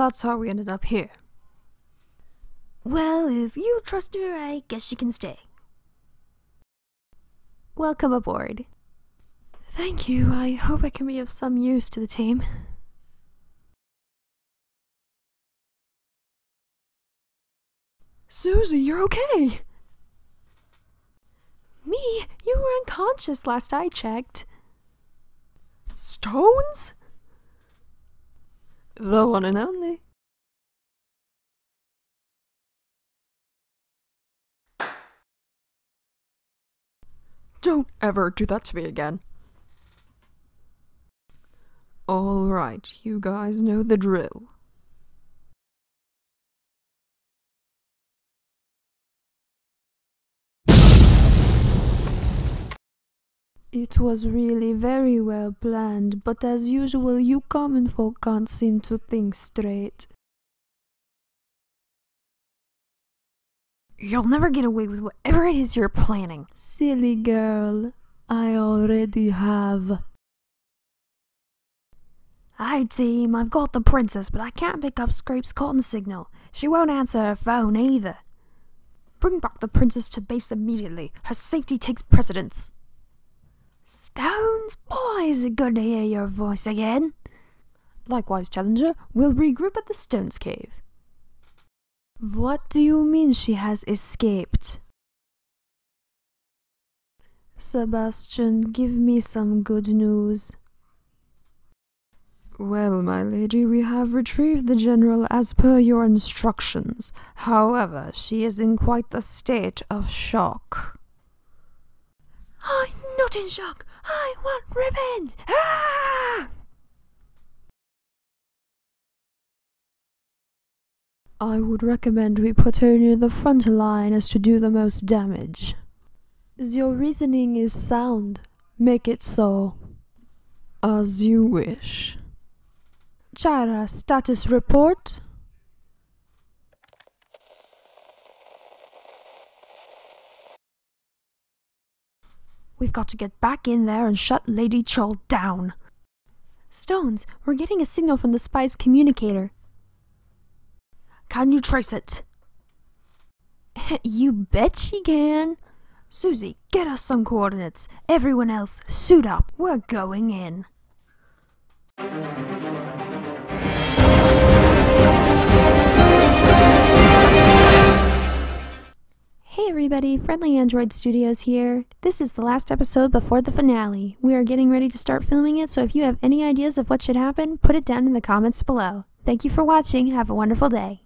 That's how we ended up here. Well, if you trust her, I guess she can stay. Welcome aboard. Thank you. I hope I can be of some use to the team. Susie, you're okay. Me? You were unconscious last I checked. Stones? The one and only. Don't ever do that to me again. Alright, you guys know the drill. It was really very well planned, but as usual, you common folk can't seem to think straight. You'll never get away with whatever it is you're planning. Silly girl, I already have. Hi, team. I've got the princess, but I can't pick up Scrape's cotton signal. She won't answer her phone either. Bring back the princess to base immediately. Her safety takes precedence. Stones, boy, is it good to hear your voice again. Likewise, Challenger. We'll regroup at the Stones Cave. What do you mean she has escaped? Sebastian, give me some good news. Well, my lady, we have retrieved the general as per your instructions. However, she is in quite the state of shock. I want revenge. Ah! I would recommend we put her near the front line as to do the most damage. As Your reasoning is sound. Make it so. As you wish. Chara, status report? We've got to get back in there and shut Lady Chol down. Stones, we're getting a signal from the spy's communicator. Can you trace it? you bet she can. Susie, get us some coordinates. Everyone else, suit up. We're going in. Everybody, Friendly Android Studios here. This is the last episode before the finale. We are getting ready to start filming it, so if you have any ideas of what should happen, put it down in the comments below. Thank you for watching. Have a wonderful day.